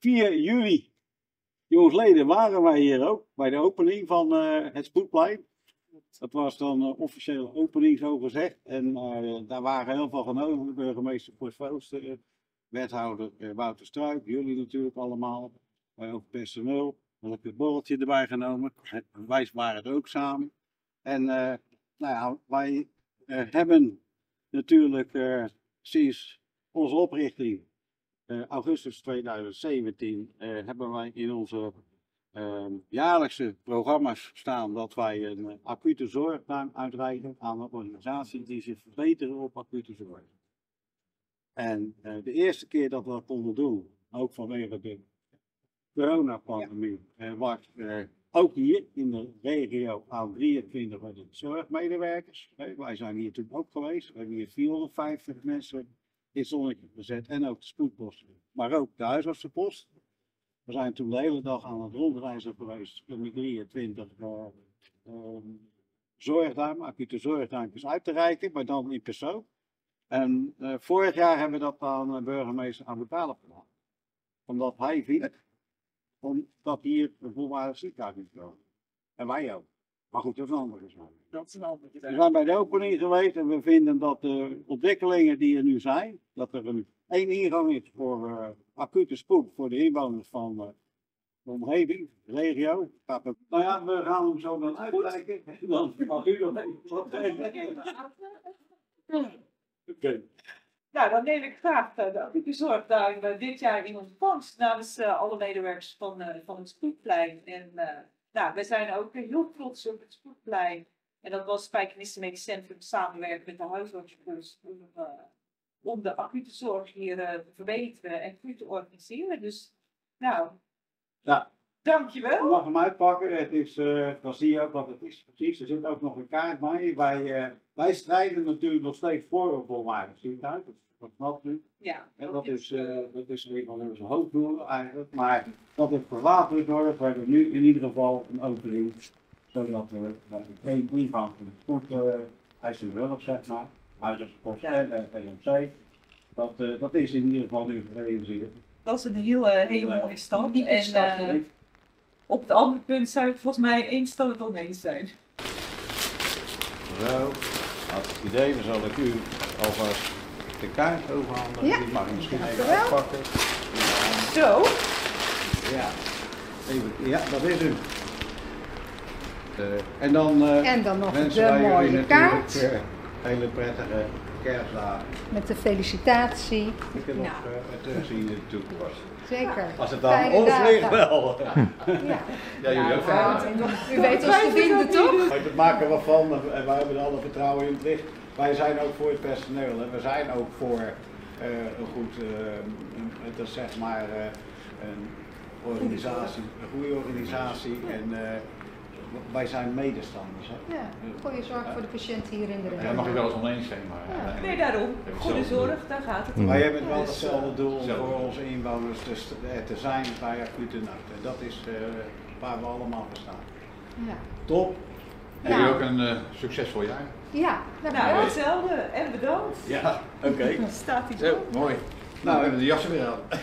4 juli, jongsleden, waren wij hier ook bij de opening van eh, het Spoedplein. Dat was dan een officiële opening, zo gezegd. En eh, daar waren heel veel genomen. Burgemeester Post Vooster, eh, wethouder Wouter Struik, jullie natuurlijk allemaal. Wij ook personeel. Dan heb je het borreltje erbij genomen. Het- Wij waren er ook samen. En nou ja, wij hebben natuurlijk sinds onze oprichting, augustus 2017, eh, hebben wij in onze ehm, jaarlijkse programma's staan dat wij een eh, acute zorgtuin uitreiken aan organisaties die zich verbeteren op acute zorg. En eh, de eerste keer dat we dat konden doen, ook vanwege de coronapandemie, eh, was eh, ook hier in de regio aan 23 met de zorgmedewerkers. Eh, wij zijn hier toen ook geweest. We hebben hier 450 mensen in zonnetje gezet en ook de spoedpost, maar ook de huisartsenpost. We zijn toen de hele dag aan het rondreizen geweest om die 23 eh, ehm, zorgduimen, acute zorgduimpjes uit te reiken, maar dan in persoon. En eh, vorig jaar hebben we dat aan eh, burgemeester Abu Talib gedaan. Omdat hij vindt omdat hier een volwaardig ziekenhuis moet komen. En wij ook. Maar goed, dat is een andere zaak. Dat is een ander We idee. zijn bij de opening geweest en we vinden dat de ontwikkelingen die er nu zijn, dat er een één ingang is voor eh, acute spoed voor de inwoners van eh, de omgeving, de regio. Nou ja, we gaan hem zo dan uitreiken. Dan mag u nog. Oké. Nou, dan neem ik graag eh, de acute zorgtuin eh, dit jaar in ontvangst namens eh, alle medewerkers van, eh, van het Spoedplein. En eh, nou, we zijn ook heel trots op het Spoedplein. En dat was Spijkenisse Medisch Centrum samenwerken met de huisartsenpost om, eh, om de acute zorg hier eh, te verbeteren en goed te organiseren. Dus, nou, Ja. Je dankjewel. mag hem uitpakken. Het is, eh, dan zie je ook wat het is precies. Er zit ook nog een kaart bij. Wij, eh, wij strijden natuurlijk nog steeds voor een volwaardig ziekenhuis. Dat, dat snap u. Ja, En dat is, eh, dat is een van onze hoofddoelen eigenlijk. Maar dat is voor later. We hebben nu in ieder geval een opening. Zodat we uh, geen ingang van uh, eisen hulp, zeg maar. Huisartsenpost en uh, PMC. Dat, eh, dat is in ieder geval nu gerealiseerd. dat is een heel, hele mooie En eh, op het andere punt we het volgens mij eens dat het oneens zijn. Zo, had het idee, dan zal ik u alvast de kaart overhandigen. Ja, Die mag je misschien even dankjewel. uitpakken. Zo. Ja, even, ja, dat is u. Eh, en dan eh, En dan nog jullie mooie kaart eh, hele prettige kerstdagen. met de felicitatie. Ik heb nog Nou. eh, terugzien in de toekomst. Zeker. Als het dan ons ligt wel. Ja. Ja, jullie ook. U weet ons te vinden, toch? Het maken we van en wij hebben er alle vertrouwen in het licht. Wij zijn ook voor het personeel en we zijn ook voor eh, een goed, eh, een- het is zeg maar eh, een organisatie, een goede organisatie en eh, wij zijn medestanders. Hè? Ja, goede zorg voor de patiënt hier in de regio. Daar mag ik wel eens oneens zijn, maar... Ja. eh, Nee, daarom. Goede zorg, daar gaat het om. Wij hebben wel Dus, hetzelfde doel voor onze inwoners te, st- eh, te zijn bij acute nood. En dat is eh, waar we allemaal voor staan. Ja, Top. En Ja. jullie ook een eh, succesvol jaar. ja Nou, dankjewel. hetzelfde. En bedankt. Ja, oké. Staat iets Zo, mooi. Nou, we hebben de jassen weer aan.